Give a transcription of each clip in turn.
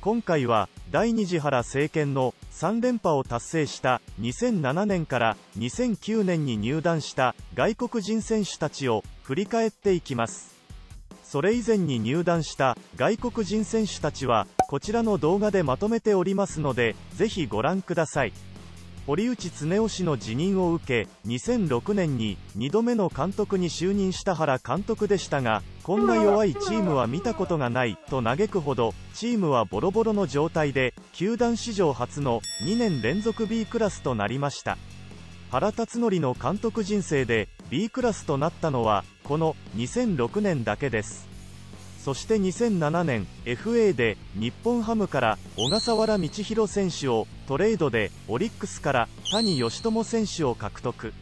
今回は第二次原政権の3連覇を達成した2007年から2009年に入団した外国人選手たちを振り返っていきます。それ以前に入団した外国人選手たちはこちらの動画でまとめておりますのでぜひご覧ください。堀内恒雄氏の辞任を受け2006年に2度目の監督に就任した原監督でしたがこんな弱いチームは見たことがないと嘆くほどチームはボロボロの状態で球団史上初の2年連続 B クラスとなりました。原辰徳の監督人生で B クラスとなったのはこの2006年だけです。そして2007年 FA で日本ハムから小笠原道弘選手をトレードでオリックスから谷義友選手を獲得。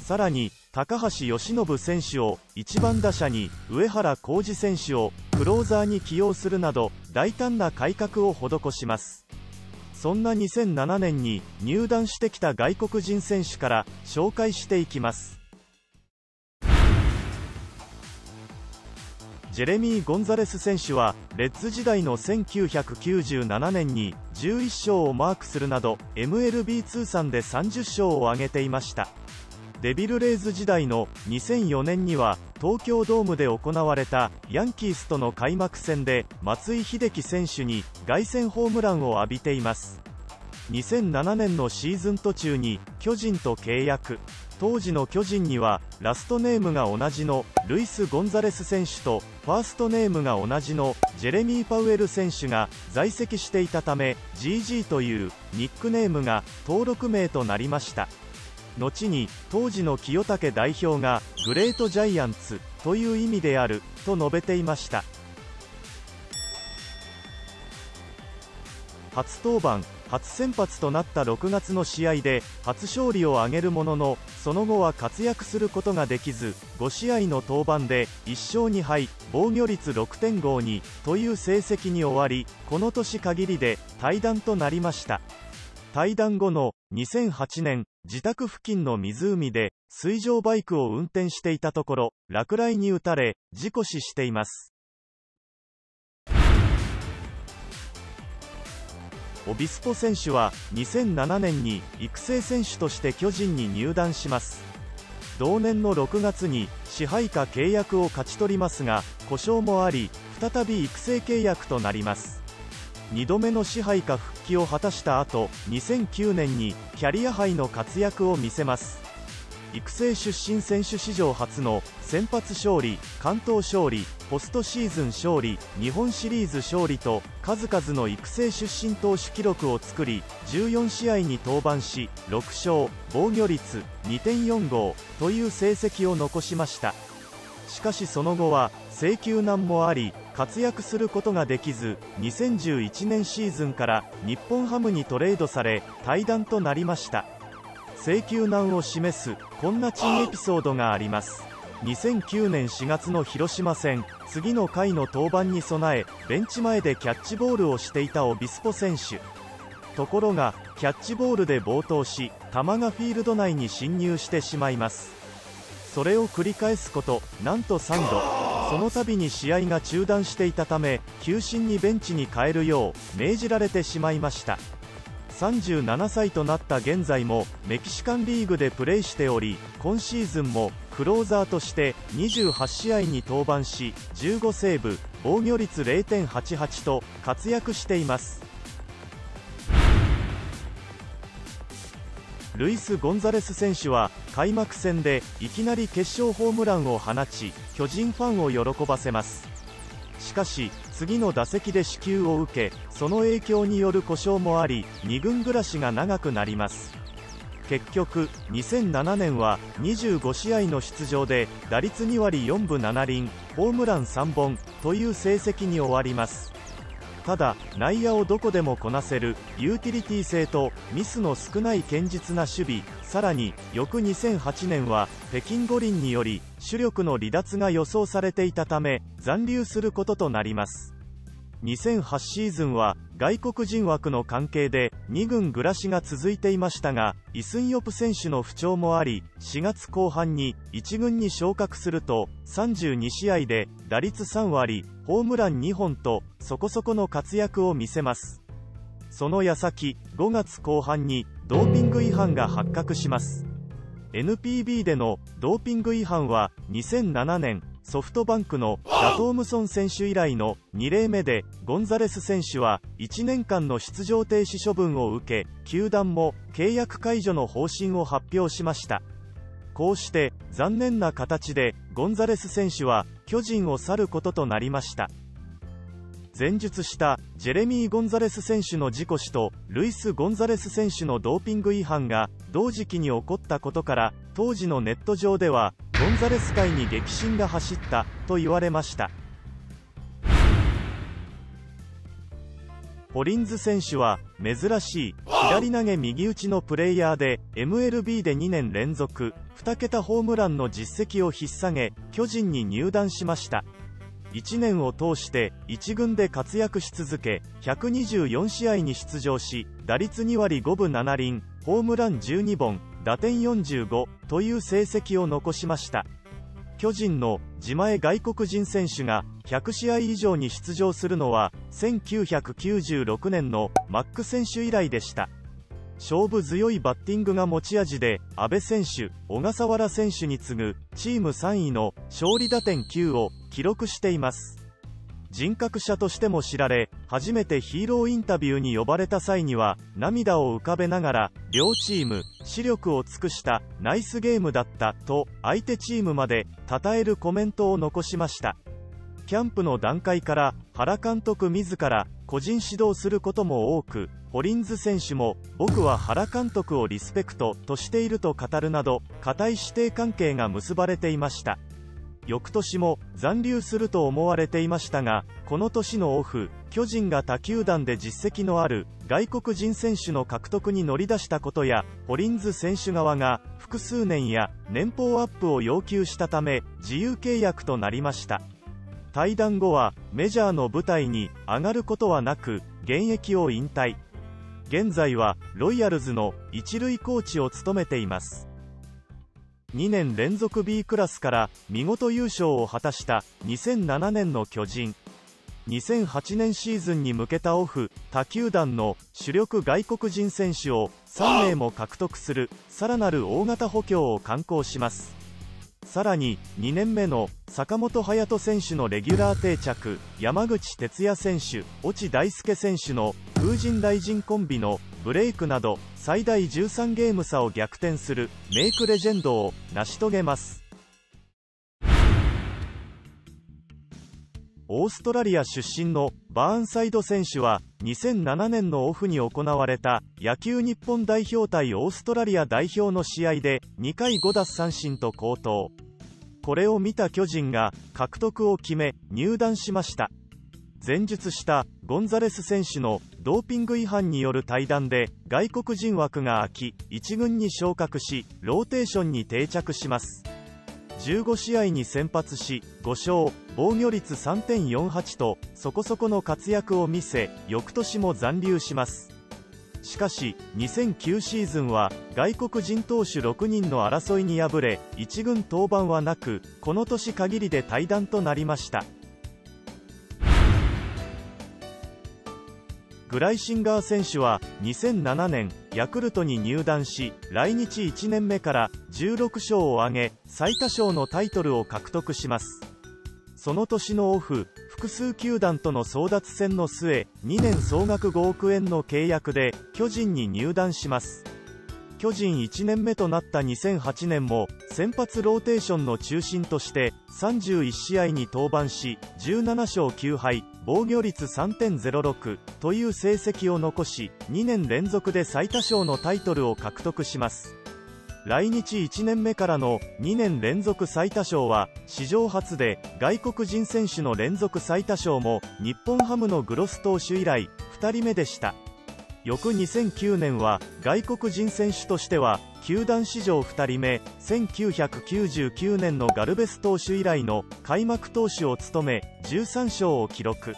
さらに高橋由伸選手を1番打者に上原浩二選手をクローザーに起用するなど大胆な改革を施します。そんな2007年に入団してきた外国人選手から紹介していきます。ジェレミー・ゴンザレス選手はレッズ時代の1997年に11勝をマークするなど MLB 通算で30勝を挙げていました。デビルレイズ時代の2004年には東京ドームで行われたヤンキースとの開幕戦で松井秀喜選手に凱旋ホームランを浴びています。2007年のシーズン途中に巨人と契約。当時の巨人にはラストネームが同じのルイス・ゴンザレス選手とファーストネームが同じのジェレミー・パウエル選手が在籍していたため GG というニックネームが登録名となりました。後に当時の清武代表がグレートジャイアンツという意味であると述べていました。初登板初先発となった6月の試合で初勝利を挙げるもののその後は活躍することができず5試合の登板で1勝2敗防御率6.52という成績に終わりこの年限りで退団となりました。退団後の2008年自宅付近の湖で水上バイクを運転していたところ落雷に打たれ事故死しています。オビスポ選手は2007年に育成選手として巨人に入団します。同年の6月に支配下契約を勝ち取りますが故障もあり再び育成契約となります。2度目の支配下復帰を果たした後2009年にキャリアハイの活躍を見せます。育成出身選手史上初の先発勝利、関東勝利、ポストシーズン勝利、日本シリーズ勝利と数々の育成出身投手記録を作り14試合に登板し6勝、防御率2.45という成績を残しました。しかしその後は請求難もあり活躍することができず2011年シーズンから日本ハムにトレードされ退団となりました。請求難を示すこんな珍エピソードがあります。2009年4月の広島戦次の回の登板に備えベンチ前でキャッチボールをしていたオビスポ選手。ところがキャッチボールで暴投し球がフィールド内に侵入してしまいます。それを繰り返すことなんと3度。その度に試合が中断していたため球審にベンチに変えるよう命じられてしまいました。37歳となった現在もメキシカンリーグでプレーしており今シーズンもクローザーとして28試合に登板し15セーブ防御率0.88と活躍しています。ルイス・ゴンザレス選手は開幕戦でいきなり決勝ホームランを放ち巨人ファンを喜ばせます。しかし次の打席で支給を受けその影響による故障もあり2軍暮らしが長くなります。結局2007年は25試合の出場で打率2割4分7厘ホームラン3本という成績に終わります。ただ内野をどこでもこなせるユーティリティ性とミスの少ない堅実な守備さらに翌2008年は北京五輪により主力の離脱が予想されていたため残留することとなります。2008シーズンは外国人枠の関係で2軍暮らしが続いていましたがイ・スンヨプ選手の不調もあり4月後半に1軍に昇格すると32試合で打率3割ホームラン2本とそこそこの活躍を見せます。その矢先5月後半にドーピング違反が発覚します。NPB でのドーピング違反は2007年ソフトバンクのラトームソン選手以来の2例目でゴンザレス選手は1年間の出場停止処分を受け球団も契約解除の方針を発表しました。こうして残念な形でゴンザレス選手は巨人を去ることとなりました。前述したジェレミー・ゴンザレス選手の事故死とルイス・ゴンザレス選手のドーピング違反が同時期に起こったことから当時のネット上ではンザレス界に激震が走ったと言われました。ホリンズ選手は珍しい左投げ右打ちのプレイヤーで MLB で2年連続2桁ホームランの実績を引っ提げ巨人に入団しました。1年を通して1軍で活躍し続け124試合に出場し打率2割5分7厘ホームラン12本打点45という成績を残しました。巨人の自前外国人選手が100試合以上に出場するのは1996年のマック選手以来でした。勝負強いバッティングが持ち味で阿部選手小笠原選手に次ぐチーム3位の勝利打点9を記録しています。人格者としても知られ初めてヒーローインタビューに呼ばれた際には涙を浮かべながら両チーム視力を尽くしたナイスゲームだったと相手チームまで称えるコメントを残しました。キャンプの段階から原監督自ら個人指導することも多くホリンズ選手も僕は原監督をリスペクトとしていると語るなど固い師弟関係が結ばれていました。翌年も残留すると思われていましたがこの年のオフ巨人が他球団で実績のある外国人選手の獲得に乗り出したことやホリンズ選手側が複数年や年俸アップを要求したため自由契約となりました。退団後はメジャーの舞台に上がることはなく現役を引退。現在はロイヤルズの一塁コーチを務めています。2年連続 B クラスから見事優勝を果たした2007年の巨人2008年シーズンに向けたオフ他球団の主力外国人選手を3名も獲得するさらなる大型補強を敢行します。さらに2年目の坂本勇人選手のレギュラー定着山口哲也選手越智大輔選手の風神雷神コンビのブレイクなど最大13ゲーム差を逆転するメイクレジェンドを成し遂げます。オーストラリア出身のバーンサイド選手は2007年のオフに行われた野球日本代表対オーストラリア代表の試合で2回5奪三振と好投。これを見た巨人が獲得を決め入団しました。前述したゴンザレス選手のドーピング違反による対談で外国人枠が空き1軍に昇格しローテーションに定着します。15試合に先発し5勝防御率3.48とそこそこの活躍を見せ翌年も残留します。しかし2009シーズンは外国人投手6人の争いに敗れ1軍登板はなくこの年限りで退団となりました。グライシンガー選手は2007年ヤクルトに入団し来日1年目から16勝を挙げ最多勝のタイトルを獲得します。その年のオフ複数球団との争奪戦の末2年総額5億円の契約で巨人に入団します。巨人1年目となった2008年も先発ローテーションの中心として31試合に登板し17勝9敗。防御率3.06という成績を残し2年連続で最多勝のタイトルを獲得します。来日1年目からの2年連続最多勝は史上初で外国人選手の連続最多勝も日本ハムのグロス投手以来2人目でした。翌2009年は外国人選手としては球団史上2人目1999年のガルベス投手以来の開幕投手を務め13勝を記録。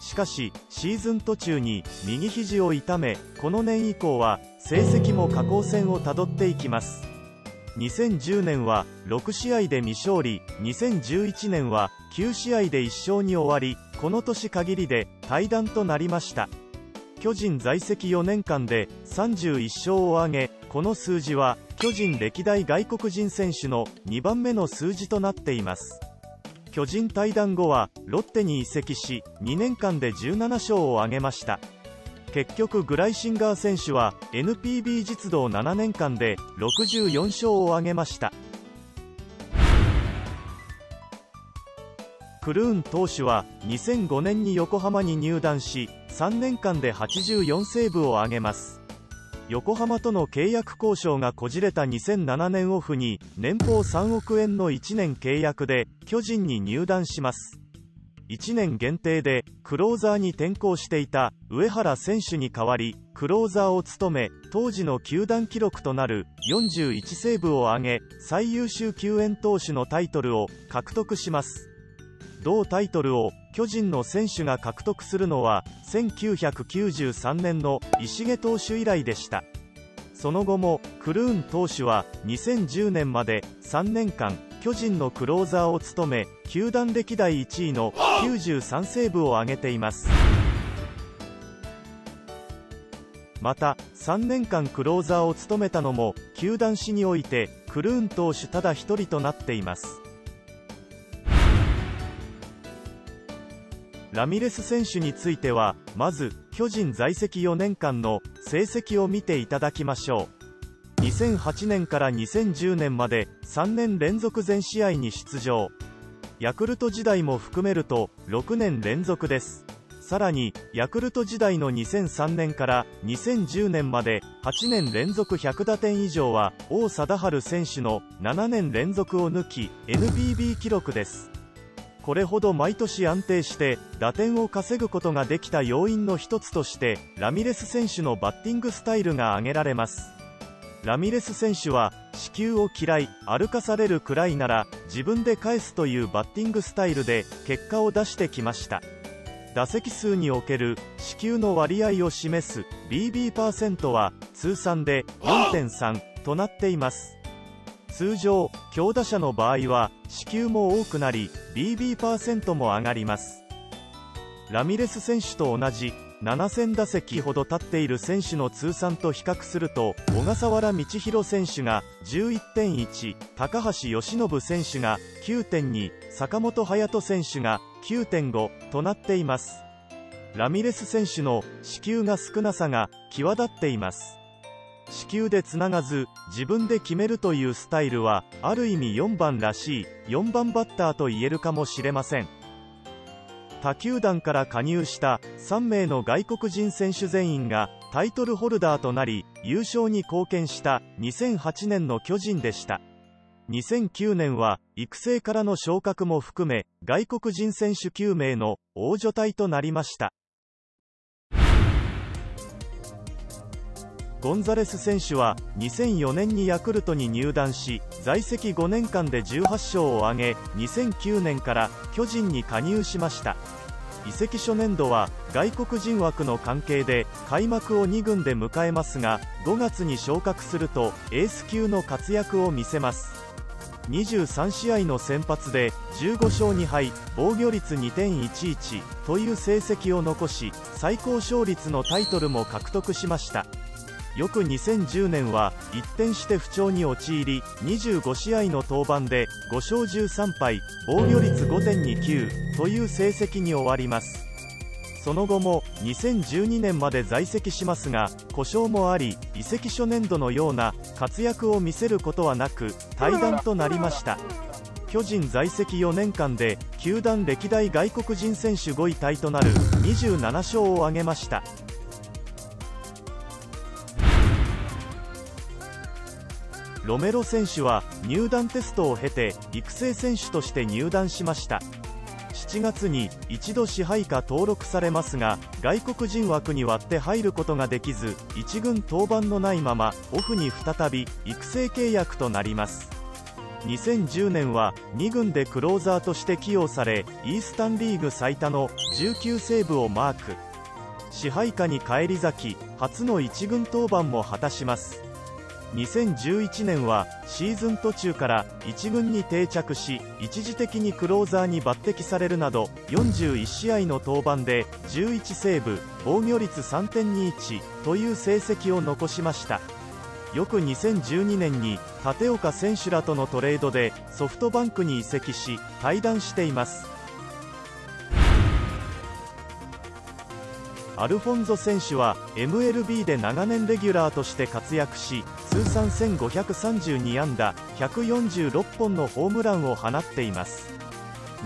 しかしシーズン途中に右肘を痛めこの年以降は成績も下降線をたどっていきます。2010年は6試合で未勝利2011年は9試合で1勝に終わりこの年限りで退団となりました。巨人在籍4年間で31勝を挙げこの数字は巨人歴代外国人選手の2番目の数字となっています。巨人退団後はロッテに移籍し2年間で17勝を挙げました。結局グライシンガー選手は NPB 実動7年間で64勝を挙げました。クルーン投手は2005年に横浜に入団し3年間で84セーブを挙げます。横浜との契約交渉がこじれた2007年オフに年俸3億円の1年契約で巨人に入団します。1年限定でクローザーに転向していた上原選手に代わりクローザーを務め当時の球団記録となる41セーブを挙げ最優秀救援投手のタイトルを獲得します。同タイトルを巨人の選手が獲得するのは1993年の石毛投手以来でした。その後もクルーン投手は2010年まで3年間巨人のクローザーを務め球団歴代1位の93セーブを挙げています。また3年間クローザーを務めたのも球団史においてクルーン投手ただ1人となっています。ラミレス選手についてはまず巨人在籍4年間の成績を見ていただきましょう。2008年から2010年まで3年連続全試合に出場。ヤクルト時代も含めると6年連続です。さらにヤクルト時代の2003年から2010年まで8年連続100打点以上は王貞治選手の7年連続を抜き NPB 記録です。これほど毎年安定して打点を稼ぐことができた要因の一つとしてラミレス選手のバッティングスタイルが挙げられます。ラミレス選手は死球を嫌い歩かされるくらいなら自分で返すというバッティングスタイルで結果を出してきました。打席数における死球の割合を示す BB% は通算で4.3となっています。通常強打者の場合は支給も多くなり BB% も上がります。ラミレス選手と同じ7000打席ほど立っている選手の通算と比較すると小笠原道弘選手が11.1高橋由伸選手が9.2坂本勇人選手が9.5となっています。ラミレス選手の支給が少なさが際立っています。子宮でつながず自分で決めるというスタイルはある意味4番らしい4番バッターと言えるかもしれません。他球団から加入した3名の外国人選手全員がタイトルホルダーとなり優勝に貢献した2008年の巨人でした。2009年は育成からの昇格も含め外国人選手9名の大所帯となりました。ゴンザレス選手は2004年にヤクルトに入団し在籍5年間で18勝を挙げ2009年から巨人に加入しました。移籍初年度は外国人枠の関係で開幕を2軍で迎えますが5月に昇格するとエース級の活躍を見せます。23試合の先発で15勝2敗防御率2.11という成績を残し最高勝率のタイトルも獲得しました。翌2010年は一転して不調に陥り25試合の登板で5勝13敗防御率5.29という成績に終わります。その後も2012年まで在籍しますが故障もあり移籍初年度のような活躍を見せることはなく退団となりました。巨人在籍4年間で球団歴代外国人選手5位タイとなる27勝を挙げました。ロメロ選手は入団テストを経て育成選手として入団しました。7月に一度支配下登録されますが外国人枠に割って入ることができず1軍登板のないままオフに再び育成契約となります。2010年は2軍でクローザーとして起用されイースタンリーグ最多の19セーブをマーク。支配下に返り咲き初の1軍登板も果たします。2011年はシーズン途中から1軍に定着し一時的にクローザーに抜擢されるなど41試合の登板で11セーブ防御率3.21という成績を残しました。翌2012年に立岡選手らとのトレードでソフトバンクに移籍し退団しています。アルフォンゾ選手は MLB で長年レギュラーとして活躍し通算1532安打146本のホームランを放っています。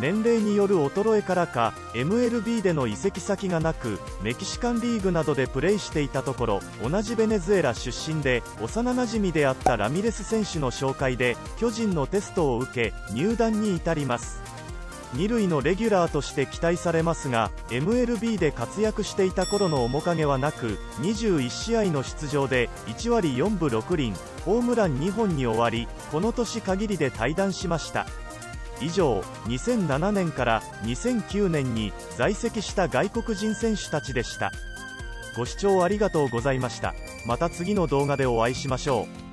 年齢による衰えからか MLB での移籍先がなくメキシカンリーグなどでプレーしていたところ同じベネズエラ出身で幼なじみであったラミレス選手の紹介で巨人のテストを受け入団に至ります。2塁のレギュラーとして期待されますが MLB で活躍していた頃の面影はなく21試合の出場で1割4分6厘ホームラン2本に終わりこの年限りで退団しました。以上2007年から2009年に在籍した外国人選手たちでした。ご視聴ありがとうございました。また次の動画でお会いしましょう。